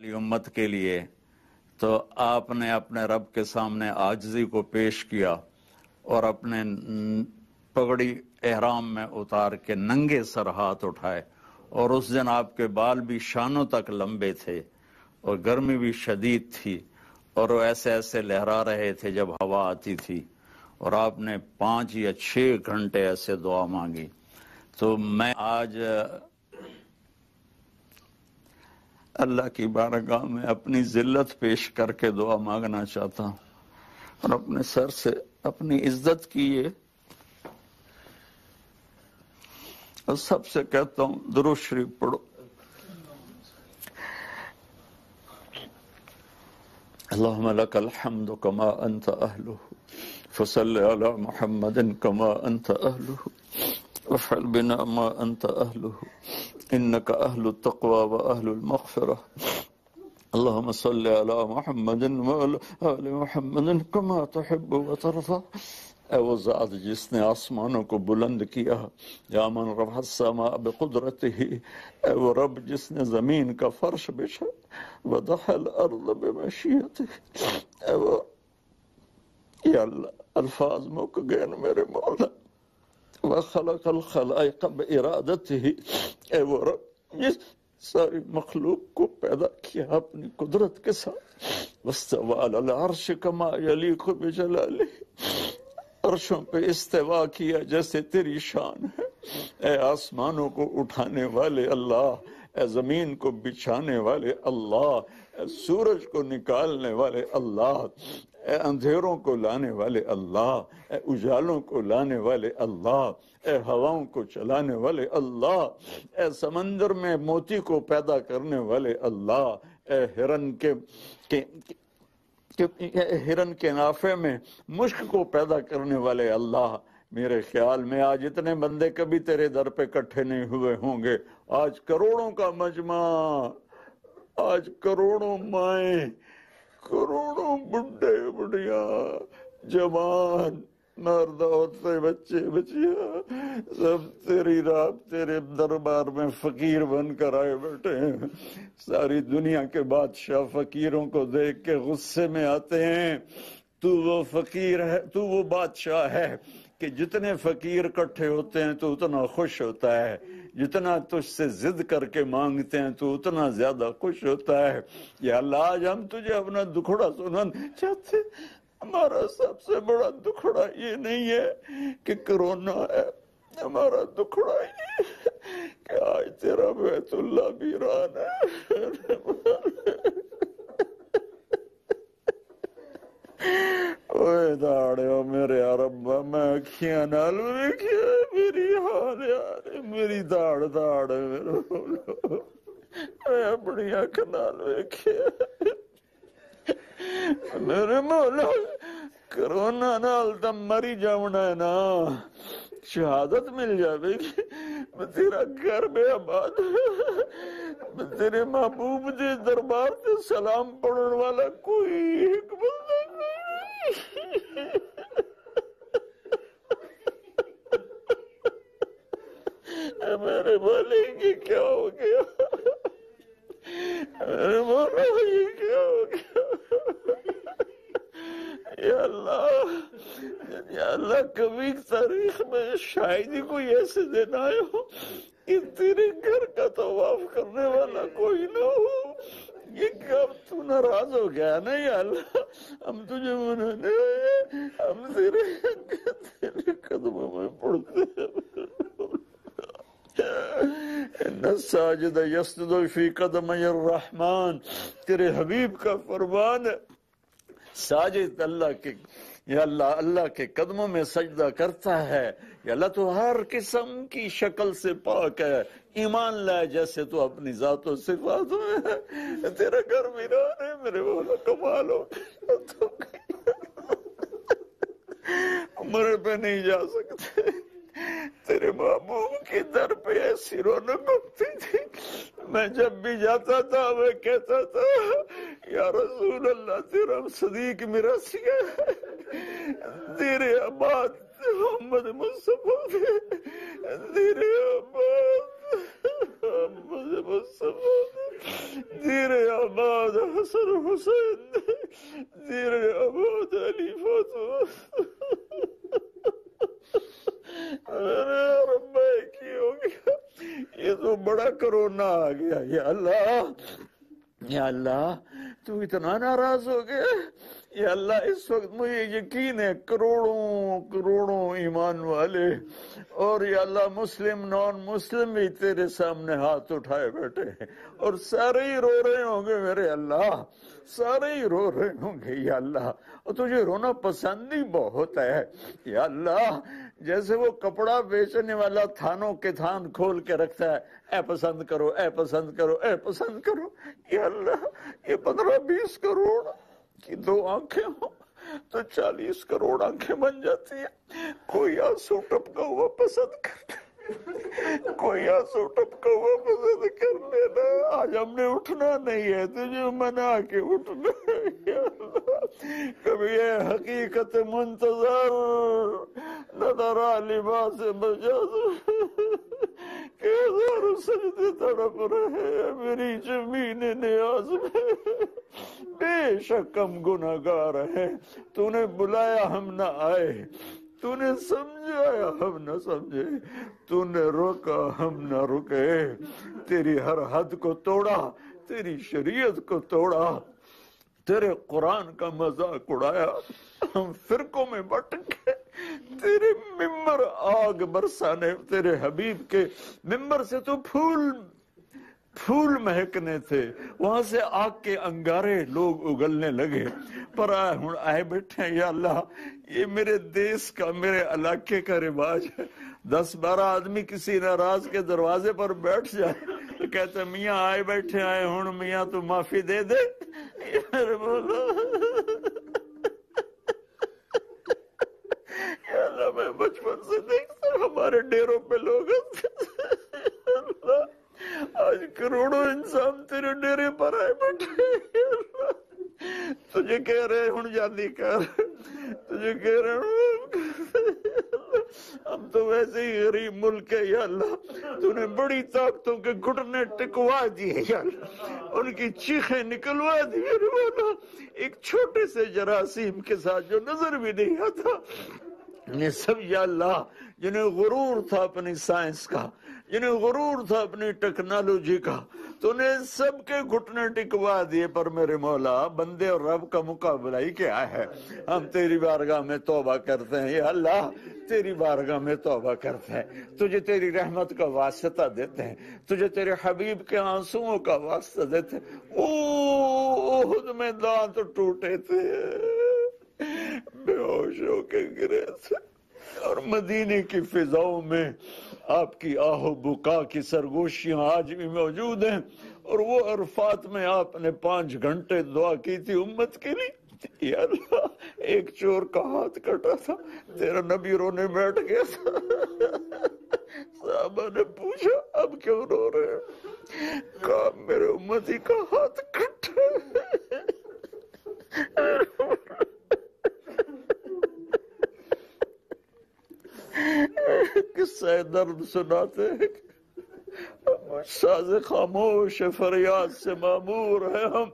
امت کے لیے تو آپ نے اپنے رب کے سامنے آجزی کو پیش کیا اور اپنے پگڑی احرام میں اتار کے ننگے سر ہاتھ اٹھائے اور اس دن آپ کے بال بھی شانوں تک لمبے تھے اور گرمی بھی شدید تھی اور وہ ایسے ایسے لہرا رہے تھے جب ہوا آتی تھی اور آپ نے پانچ یا چھ گھنٹے ایسے دعا مانگی تو میں آج اللہ کی بارگاہ میں اپنی ذلت پیش کر کے دعا مانگنا چاہتا ہوں اور اپنے سر سے اپنی عزت کیے اور سب سے کہتا ہوں درو شریف پڑھو۔ اللهم لك الحمد كما أنت أهله فصل على محمد كما أنت أهله وافعل بنا ما أنت أهله. إنك أهل التقوى وأهل المغفرة. اللهم صل على محمد وعلى آل محمد كما تحب وترضى. اے وہ ذات جس نے آسمانوں کو بلند کیا یا من رفع السماء بقدرته. رب جس نے زمین کا فرش بچھا ودخل الأرض بمشیته یا اللہ الفاظ مک گئے میرے مولا وخلق الخلائق بارادته اے وہ رب، جس ساری مخلوق کو پیدا کیا اپنی قدرت کے ساتھ. واستوى على العرش كما يليق بجلاله. عرشوں پہ استوا کیا جیسے تیری شان ہے. اے آسمانوں کو اٹھانے والے اللہ، اے زمین کو بچھانے والے اللہ، اے سورج کو نکالنے والے اللہ اے اندھیروں کو لانے والے اللہ، اے اجالوں کو لانے والے اللہ، اے ہواوں کو چلانے والے اللہ، اے سمندر میں موتی کو پیدا کرنے والے اللہ، اے ہرن کے ہرن کے نافے میں مشک کو پیدا کرنے والے اللہ۔ میرے خیال میں آج اتنے بندے کبھی تیرے در پہ کٹھے نہیں ہوئے ہوں گے۔ آج کروڑوں کا مجمع، آج کروڑوں مائیں کروڑوں بڈے بڑھیا جوان، مرد، عورتیں، بچے بچیا سب تیری رات تیرے دربار میں فقیر بن کر آئے بیٹھے ہیں۔ ساری دنیا کے بادشاہ فقیروں کو دیکھ کے غصے میں آتے ہیں۔ تو وہ فقیر ہے، تو وہ بادشاہ ہے۔ کہ جتنے فقیر کٹھے ہوتے ہیں تو اتنا خوش ہوتا ہے، جتنا تجھ سے ضد کر کے مانگتے ہیں تو اتنا زیادہ خوش ہوتا ہے۔ یا اللہ، آج ہم تجھے اپنا دکھڑا سنن چاہتے ہمارا سب سے بڑا دکھڑا یہ نہیں ہے کہ کرونا ہے۔ ہمارا دکھڑا یہ کہ آج تیرا بیت اللہ بیران ہے۔ اوے داڑے میرے عرب میں اکھیاں نال ویکھیا، میری حال یار، میری داڑ داڑ، میرے بولو اپنی اکھ نال ویکھیا۔ میرے مولا، کرونا نال تم مری جاؤنا ہے نا۔ شہادت مل جاوے گی۔ میں تیرا گھر بے آباد۔ میں تیرے محبوب دے دربار تے سلام پڑھن والا کوئی ایک بندہ نہیں میرے بولے کیا ہو گیا؟ میرے کیا ہو گیا؟ یا اللہ یا اللہ، کبھی تاریخ میں شاید ہی کوئی ایسے دن آئے ہو کہ تیرے گھر کا طواف کرنے والا کوئی نہ ہو۔ یہ کب تو ناراض ہو گیا نا یا اللہ؟ ہم تجھے منانے آئے ہم تیرے تیرے قدموں میں پڑھتے ہیں۔ ان الساجد یسجد فی قدم الرحمن، تیرے حبیب کا فرمان ہے۔ ساجد اللہ کے یا اللہ اللہ کے قدموں میں سجدہ کرتا ہے۔ یا اللہ تو ہر قسم کی شکل سے پاک ہے۔ ایمان لائے جیسے تو اپنی ذات و صفات میں تیرا گھر ویران ہے، میرے مولا کمال ہو۔ تو عمر پہ نہیں جا سکتے۔ تیرے محبوب کی در پہ ایسی رونق ہوتی تھی۔ میں جب بھی جاتا تھا، میں کہتا تھا، یا رسول اللہ، تیرا صدیق میرا سیا تیرے آباد محمد مصطفیٰ تیرے آباد محمد مصطفیٰ تیرے آباد حسن حسین زیر عباد علی فاطمہ میرے رب کی ہو گیا۔ یہ تو بڑا کرونا آ گیا۔ یا اللہ یا اللہ، تو اتنا ناراض ہو گیا۔ یا اللہ اس وقت مجھے یقین ہے، کروڑوں کروڑوں ایمان والے۔ اور یا اللہ مسلم نان مسلم بھی تیرے سامنے ہاتھ اٹھائے بیٹھے ہیں۔ اور سارے ہی رو رہے ہوں گے میرے اللہ۔ سارے ہی رو رہے ہوں گے یا اللہ۔ اور تجھے رونا پسند ہی بہت ہے۔ یا اللہ، جیسے وہ کپڑا بیچنے والا تھانوں کے تھان کھول کے رکھتا ہے۔ اے پسند کرو، اے پسند کرو، اے پسند کرو۔ یا اللہ، یہ پندرہ بیس کروڑ۔ کی دو آنکھیں ہوں تو چالیس کروڑ آنکھیں بن جاتی ہیں۔ کوئی آنسو ٹپکا ہوا پسند کرتے کوئی آنسو ٹپکا ہوا پسند کر لینا، آج ہم نے اٹھنا نہیں ہے تجھے منا کے اٹھنا کبھی یہ حقیقت منتظر نظر لباس مجاز کہ ہزاروں سجدے تڑپ رہے ہیں، میری زمین نیاز میں۔ بے شک ہم گناہ گناہگار ہیں، تو نے بلایا ہم نہ آئے۔ تو نے سمجھایا ہم نہ سمجھے تو نے روکا ہم نہ رکے۔ تیری ہر حد کو توڑا، تیری شریعت کو توڑا۔ تیرے قرآن کا مذاق اڑایا، ہم فرقوں میں بٹ گئے۔ تیرے ممبر آگ برسانے، تیرے حبیب کے ممبر سے تو پھول پھول مہکنے تھے، وہاں سے آگ کے انگارے لوگ اگلنے لگے۔ پر آئے ہوں آئے بیٹھے، یا اللہ، یہ میرے دیس کا، میرے علاقے کا رواج ہے۔ دس بارہ آدمی کسی ناراض کے دروازے پر بیٹھ جائے۔ تو کہتے، میاں آئے بیٹھے، آئے ہوں میاں تو معافی دے دے۔ بولو۔ یا اللہ، میں بچپن سے دیکھتا ہوں، ہمارے ڈیروں پہ لوگ اللہ آج کروڑوں انسان تیرے ڈیرے پر آئے بیٹھے تجھے کہہ رہے ہوں جاندی کر تجھے کہہ رہے ہوں ہم تو ویسے ہی غریب ملک ہے یا اللہ تو نے بڑی طاقتوں کے گھٹنے ٹکوا دیے یا اللہ ان کی چیخیں نکلوا دی ایک چھوٹے سے جراثیم کے ساتھ جو نظر بھی نہیں آتا یہ سب یا اللہ جنہیں غرور تھا اپنی سائنس کا جنہیں غرور تھا اپنی ٹیکنالوجی کا۔ تو نے سب کے گھٹنے ٹکوا دیے، پر میرے مولا، بندے اور رب کا مقابلہ ہی کیا ہے؟ ہم تیری بارگاہ میں توبہ کرتے ہیں، یا اللہ، تیری بارگاہ میں توبہ کرتے ہیں۔ تجھے تیری رحمت کا واسطہ دیتے ہیں، تجھے تیرے حبیب کے آنسوؤں کا واسطہ دیتے ہیں۔ اوہد میں دانت ٹوٹے تھے۔ بے ہوش ہو کے گرے تھے۔ اور مدینے کی فضاؤں میں آپ کی آہ و بکا کی سرگوشیاں آج بھی موجود ہیں۔ اور وہ عرفات میں آپ نے پانچ گھنٹے دعا کی تھی، امت کے لیے یا اللہ، ایک چور کا ہاتھ کٹا تھا۔ تیرا نبی رونے بیٹھ گیا تھا۔ صحابہ نے پوچھا، اب کیوں رو رہے ہیں کہا، میرے امتی کا ہاتھ کٹا۔ قصہ درد سناتے ہیں ساز خاموش فریاد سے معمور ہے ہم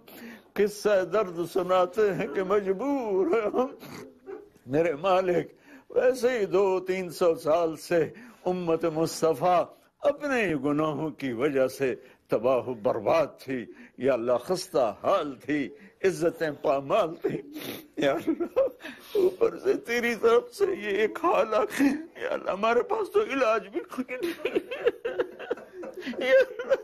قصہ درد سناتے ہیں کہ مجبور ہے ہم۔ میرے مالک، ویسے ہی دو تین سو سال سے امت مصطفیٰ اپنے گناہوں کی وجہ سے تباہ و برباد تھی، یا اللہ خستہ حال تھی، عزتیں پامال تھی۔ یا اللہ، اوپر سے تیری طرف سے یہ ایک حال یا اللہ، ہمارے پاس تو علاج بھی نہیں۔ یا اللہ،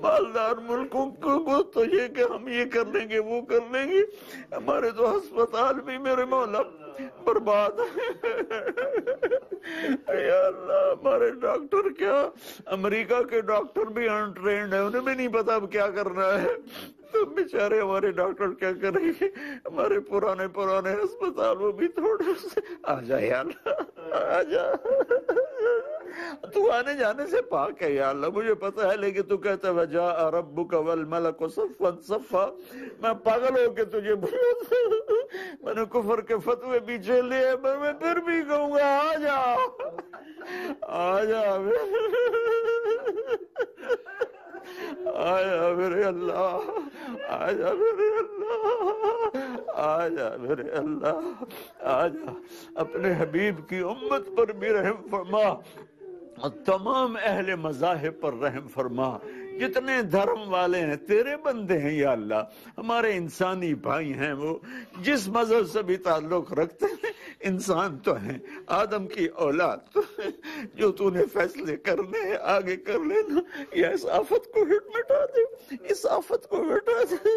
مالدار ملکوں کو تو یہ کہ ہم یہ کر لیں گے، وہ کر لیں گے۔ ہمارے تو ہسپتال بھی میرے مولا۔ برباد. یا اللہ، ہمارے ڈاکٹر کیا؟ امریکہ کے ڈاکٹر بھی انٹرینڈ ہیں، انہیں بھی نہیں پتا اب کیا کرنا ہے۔ تو بیچارے، ہمارے ڈاکٹر کیا کریں گے؟ ہمارے پرانے پرانے ہسپتال وہ بھی تھوڑے سے آ جا یا اللہ، آ جا۔ تو آنے جانے سے پاک ہے یا اللہ، مجھے پتا ہے، لیکن تو کہتا ہے جا ربک والملک صفا صفا۔ میں پاگل ہو کے تجھے بھولا میں نے کفر کے فتوے بھی جھیل لیے پر میں پھر بھی کہوں گا، آ جا۔ آ جا آیا میرے اللہ۔ آجا میرے اللہ۔ آجا میرے اللہ۔ آجا اپنے حبیب کی امت پر بھی رحم فرما اور تمام اہل مذاہب پر رحم فرما۔ جتنے دھرم والے ہیں، تیرے بندے ہیں یا اللہ۔ ہمارے انسانی بھائی ہیں وہ۔ جس مذہب سے بھی تعلق رکھتے ہیں، انسان تو ہیں۔ آدم کی اولاد جو تو نے فیصلے کرنے ہیں، آگے کر لینا۔ یا اس آفت کو ہٹ مٹا دے۔ اس آفت کو مٹا دے۔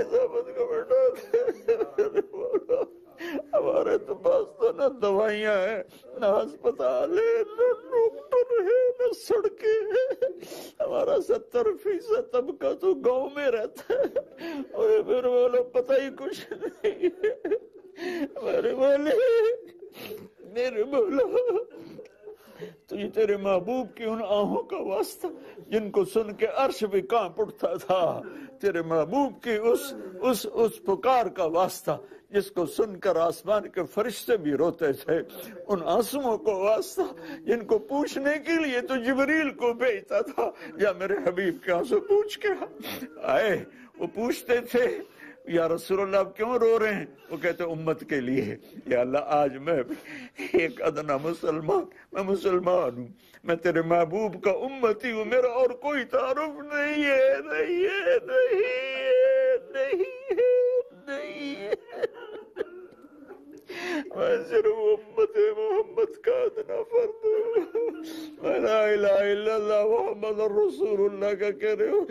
اس آفت کو مٹا دے۔ ہمارے تو پاس تو نہ دوائیاں ہیں، نہ ہسپتال ہے نہ ڈاکٹر ہے نہ سڑکیں ہیں۔ ہمارا ستر فیصد طبقہ تو گاؤں میں رہتا ہے۔ اور پھر بولو پتہ ہی کچھ نہیں۔ میرے بولے میرے بولو تجھے تیرے محبوب کی ان آہوں کا واسطہ جن کو سن کے عرش بھی کانپ اٹھتا تھا۔ تیرے محبوب کی اس اس اس پکار کا واسطہ جس کو سن کر آسمان کے فرشتے بھی روتے تھے۔ ان آنسوؤں کو واسطہ جن کو پوچھنے کے لیے تو جبریل کو بھیجتا تھا۔ یا میرے حبیب کے آنسو پوچھ کے آئے، وہ پوچھتے تھے یا رسول اللہ آپ کیوں رو رہے ہیں؟ وہ کہتے امت کے لیے۔ یا اللہ، آج میں ایک ادنا مسلمان، میں مسلمان ہوں۔ میں تیرے محبوب کا امتی ہوں۔ میرا اور کوئی تعارف نہیں ہے نہیں ہے نہیں ہے نہیں ہے نہیں ہے۔ میں صرف امت محمد کا ادنا فرد میں لا الہ الا اللہ محمد رسول اللہ کا کہہ رہے ہوں۔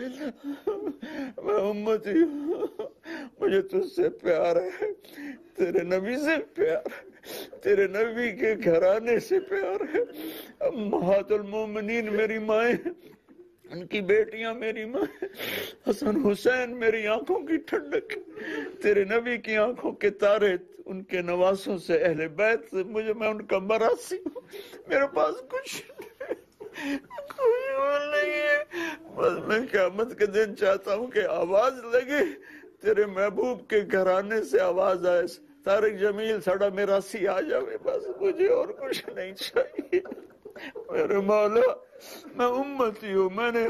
میں امتی ہوں۔ مجھے تجھ سے پیار ہے۔ تیرے نبی سے پیار ہے۔ تیرے نبی کے گھرانے سے پیار ہے۔ امہات المومنین میری مائیں ان کی بیٹیاں میری ماں حسن حسین میری آنکھوں کی ٹھنڈک تیرے نبی کی آنکھوں کے تارے ان کے نواسوں سے اہل بیت سے مجھے میں ان کا مراسی ہوں میرے پاس کچھ کوئی نہیں ہے۔ بس میں قیامت کے دن چاہتا ہوں کہ آواز لگے۔ تیرے محبوب کے گھرانے سے آواز آئے۔ تارک جمیل سڑا میرا سی آ جاوے، بس مجھے اور کچھ نہیں چاہیے۔ میرے مولا، میں امتی ہوں، میں نے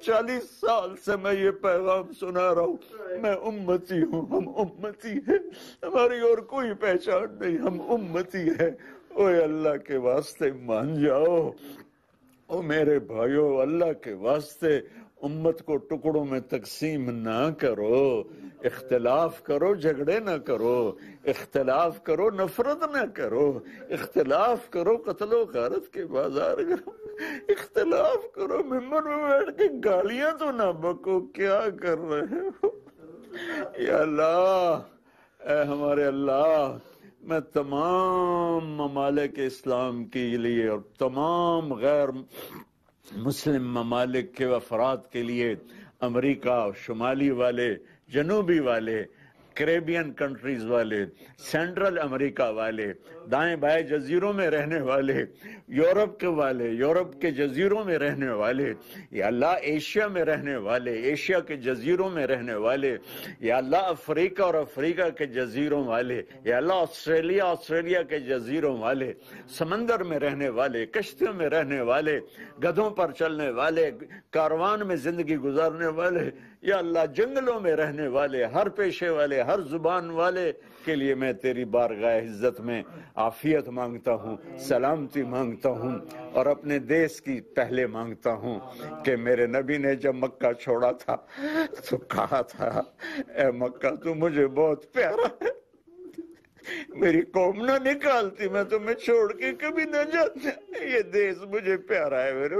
چالیس سال سے میں یہ پیغام سنا رہا ہوں۔ میں امتی ہوں، ہم امتی ہیں۔ ہماری اور کوئی پہچان نہیں، ہم امتی ہیں۔ اوے اللہ کے واسطے مان جاؤ۔ او میرے بھائیو، اللہ کے واسطے امت کو ٹکڑوں میں تقسیم نہ کرو، اختلاف کرو، جھگڑے نہ کرو، اختلاف کرو، نفرت نہ کرو، اختلاف کرو قتل و غارت کے بازار کرو اختلاف کرو ممبر میں بیٹھ کے گالیاں تو نہ بکو، کیا کر رہے ہو؟ یا اللہ، اے ہمارے اللہ، میں تمام ممالک اسلام کے لیے اور تمام غیر مسلم ممالک کے افراد کے لیے امریکہ شمالی والے جنوبی والے کریبین کنٹریز والے سینٹرل امریکہ والے، دائیں بائیں جزیروں میں رہنے والے یورپ کے والے یورپ کے جزیروں میں رہنے والے، یا اللہ ایشیا میں رہنے والے ایشیا کے جزیروں میں رہنے والے، یا اللہ افریقہ اور افریقہ کے جزیروں والے، یا اللہ آسٹریلیا آسٹریلیا کے جزیروں والے، سمندر میں رہنے والے، کشتیوں میں رہنے والے، گدھوں پر چلنے والے، کاروان میں زندگی گزارنے والے یا اللہ جنگلوں میں رہنے والے، ہر پیشے والے، ہر زبان والے کے لیے میں تیری بارگاہ عزت میں عافیت مانگتا ہوں، سلامتی مانگتا ہوں اور اپنے دیس کی پہلے مانگتا ہوں کہ میرے نبی نے جب مکہ چھوڑا تھا تو کہا تھا، اے مکہ تو مجھے بہت پیارا ہے، میری قوم نہ نکالتی، میں تمہیں چھوڑ کے کبھی نہ جاتا، یہ دیس مجھے پیارا ہے، میرے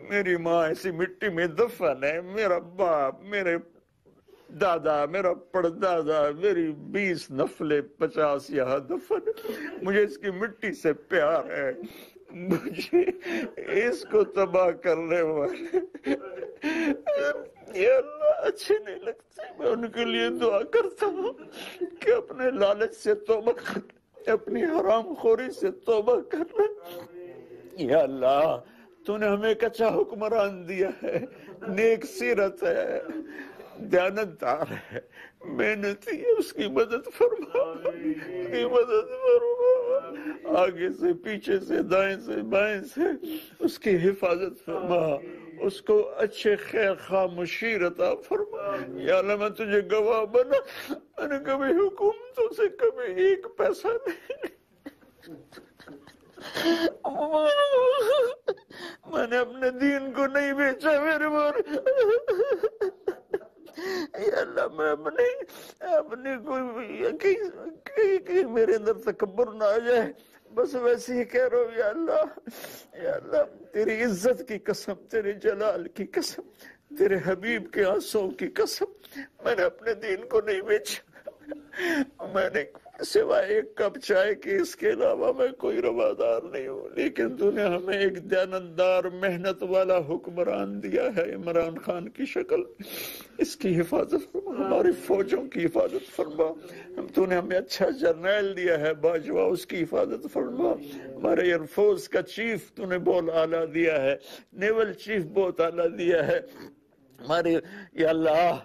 میری ماں ایسی مٹی میں دفن ہے، میرا باپ، میرے دادا، میرا پردادا، میری بیس نفلے پچاس یہاں دفن، مجھے اس کی مٹی سے پیار ہے۔ مجھے اس کو تباہ کرنے والے۔ یہ اللہ اچھے نہیں لگتے میں ان کے لیے دعا کرتا ہوں کہ اپنے لالچ سے توبہ کر اپنی حرام خوری سے توبہ کر یا اللہ تو نے ہمیں ایک اچھا حکمران دیا ہے، نیک سیرت ہے، دیانتدار ہے۔ محنتی ہے اس کی مدد فرما، اس کی مدد فرما۔ آگے سے، پیچھے سے، دائیں سے، بائیں سے اس کی حفاظت فرما۔ اس کو اچھے خیر خواہ مشیر عطا فرما۔ یا اللہ، میں تجھے گواہ بنا۔ میں نے کبھی حکومتوں سے کبھی ایک پیسہ نہیں۔ میں نے اپنے دین کو نہیں بیچا میرے بار یا اللہ، میں اپنے اپنے کوئی میرے اندر تکبر نہ آ جائے۔ بس ویسے ہی کہہ رہا ہوں، یا اللہ یا اللہ، تیری عزت کی قسم، تیرے جلال کی قسم، تیرے حبیب کے آنسوں کی قسم، میں نے اپنے دین کو نہیں بیچا۔ میں نے سوائے ایک کپ چائے کی اس کے علاوہ میں کوئی روادار نہیں ہوں۔ لیکن تو نے ہمیں ایک دیانتدار محنت والا حکمران دیا ہے عمران خان کی شکل۔ اس کی حفاظت فرما۔ ہماری فوجوں کی حفاظت فرما۔ ہم تو نے ہمیں اچھا جرنیل دیا ہے باجوا اس کی حفاظت فرما۔ ہمارے ایئر فورس کا چیف تو نے بہت اعلیٰ دیا ہے۔ نیول چیف بہت اعلیٰ دیا ہے۔ ہمارے یا اللہ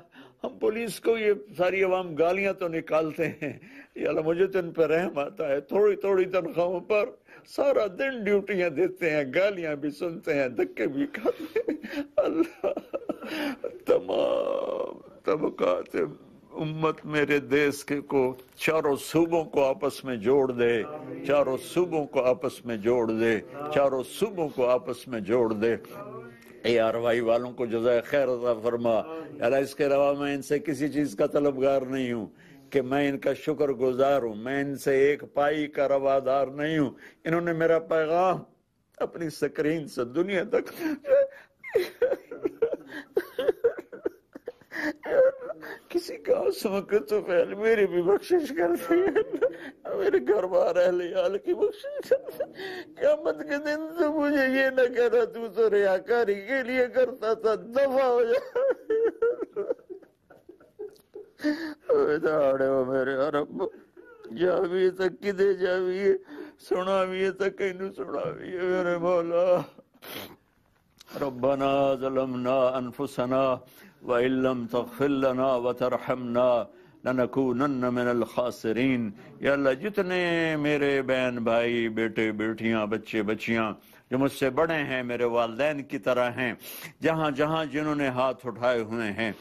ہم پولیس کو یہ ساری عوام گالیاں تو نکالتے ہیں۔ یا اللہ مجھے تو ان پہ رحم آتا ہے۔ تھوڑی تھوڑی تنخواہوں پر سارا دن ڈیوٹیاں دیتے ہیں، گالیاں بھی سنتے ہیں، دھکے بھی کھاتے ہیں۔ اللہ، تمام طبقات امت میرے دیس کے کو چاروں صوبوں کو آپس میں جوڑ دے۔ چاروں صوبوں کو آپس میں جوڑ دے۔ چاروں صوبوں کو آپس میں جوڑ دے۔ اے آروائی والوں کو جزائے خیر عطا فرما۔ اللہ، اس کے علاوہ میں ان سے کسی چیز کا طلبگار نہیں ہوں۔ کہ میں ان کا شکر گزار ہوں، میں ان سے ایک پائی کا روادار نہیں ہوں۔ انہوں نے میرا پیغام اپنی سکرین سے دنیا تک کسی کا سمکر تو پہلے میری بھی بخشش کر دی میرے گھر بار اہل یال کی بخشش کر دی قیامت کے دن تو مجھے یہ نہ کہنا تو تو ریاکاری کے لیے کرتا تھا دفع ہو جا۔ داڑے ہو میرے عرب جاویے تک کدے جاویے سناویے تک کینو سناویے میرے مولا؟ ربنا ظلمنا انفسنا وَإِن لَمْ تَغْفِرْ لَنَا وَتَرْحَمْنَا لَنَكُونَنَّ مِنَ الْخَاسِرِينَ یا اللہ، جتنے میرے بہن بھائی، بیٹے، بیٹیاں، بچے، بچیاں جو مجھ سے بڑے ہیں، میرے والدین کی طرح ہیں، جہاں جہاں جنہوں نے ہاتھ اٹھائے ہوئے ہیں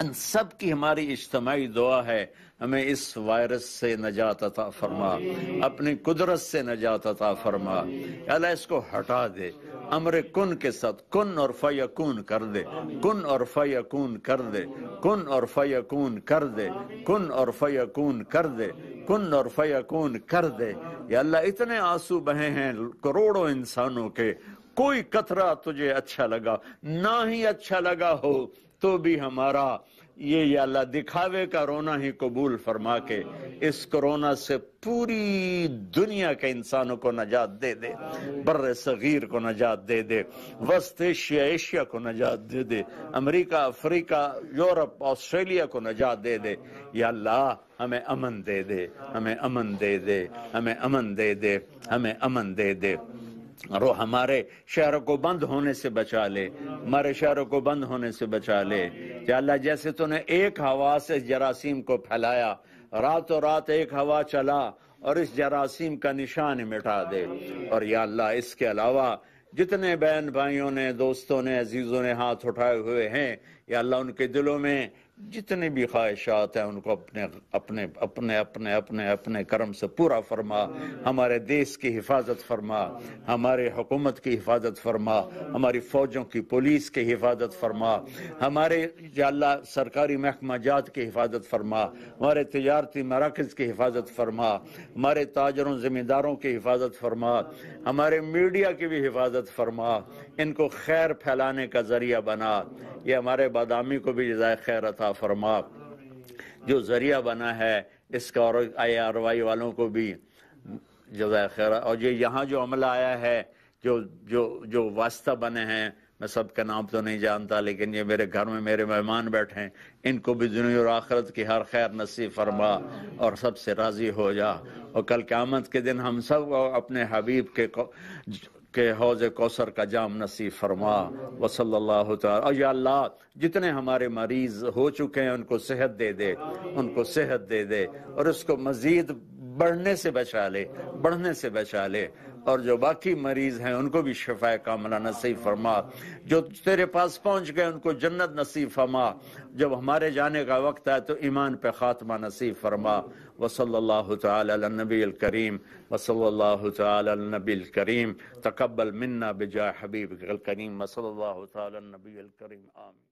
ان سب کی ہماری اجتماعی دعا ہے ہمیں اس وائرس سے نجات عطا فرما اپنی قدرت سے نجات عطا فرما۔ اللہ اس کو ہٹا دے امر کن کے ساتھ کن اور فیکون کر دے۔ کن اور فیکون کر دے۔ کن اور فیکون کر دے۔ کن اور فیکون کر دے۔ کن اور فیکون کر دے۔ یا اللہ اتنے آنسو بہے ہیں کروڑوں انسانوں کے۔ کوئی قطرہ تجھے اچھا لگا نہ ہی اچھا لگا ہو۔ تو بھی ہمارا یہ یا اللہ دکھاوے کا رونا ہی قبول فرما کے اس کرونا سے پوری دنیا کے انسانوں کو نجات دے دے، بر صغیر کو نجات دے دے، وسط ایشیا ایشیا کو نجات دے دے، امریکہ، افریقہ، یورپ، آسٹریلیا کو نجات دے دے۔ یا اللہ، ہمیں امن دے دے، ہمیں امن دے دے، ہمیں امن دے دے، ہمیں امن دے دے۔ وہ ہمارے شہروں کو بند ہونے سے بچا لے، ہمارے شہروں کو بند ہونے سے بچا لے۔ یا اللہ، جیسے تو نے ایک ہوا سے جراثیم کو پھیلایا رات و رات ایک ہوا چلا اور اس جراثیم کا نشان مٹا دے۔ اور یا اللہ، اس کے علاوہ، جتنے بہن بھائیوں نے، دوستوں نے، عزیزوں نے ہاتھ اٹھائے ہوئے ہیں، یا اللہ، ان کے دلوں میں جتنے بھی خواہشات ہیں، ان کو اپنے اپنے اپنے اپنے اپنے اپنے کرم سے پورا فرما، ہمارے دیس کی حفاظت فرما، ہمارے حکومت کی حفاظت فرما، ہماری فوجوں کی پولیس کی حفاظت فرما، ہمارے یا اللہ سرکاری محکمہ جات کی حفاظت فرما، ہمارے تجارتی مراکز کی حفاظت فرما، ہمارے تاجروں ذمہ داروں کی حفاظت فرما، ہمارے میڈیا کی بھی حفاظت فرما، ان کو خیر پھیلانے کا ذریعہ بنا، یہ ہمارے بادامی کو بھی جزائے خیر عطا فرما۔ جو ذریعہ بنا ہے، اس کا اور آئی آر وائی والوں کو بھی جزائے خیر۔ اور یہ یہاں جو عملہ آیا ہے، جو جو جو واسطہ بنے ہیں، میں سب کا نام تو نہیں جانتا، لیکن یہ میرے گھر میں میرے مہمان بیٹھے ہیں، ان کو بھی دنیا اور آخرت کی ہر خیر نصیب فرما اور سب سے راضی ہو جا۔ اور کل قیامت کے دن ہم سب اپنے حبیب کے کہ حوض کوثر کا جام نصیب فرما وصلی اللہ تعالی یا اللہ، جتنے ہمارے مریض ہو چکے ہیں، ان کو صحت دے دے، ان کو صحت دے دے، اور اس کو مزید بڑھنے سے بچا لے، بڑھنے سے بچا لے۔ اور جو باقی مریض ہیں، ان کو بھی شفا کاملہ نصیب فرما۔ جو تیرے پاس پہنچ گئے، ان کو جنت نصیب فرما۔ جب ہمارے جانے کا وقت ہے تو ایمان پہ خاتمہ نصیب فرما۔ وصلی اللہ تعالی علی النبی الکریم۔ وصلی اللہ تعالی علی النبی الکریم۔ تقبل منا بجا حبیب الکریم۔ وصلی اللہ تعالی علی النبی الکریم۔ آمین۔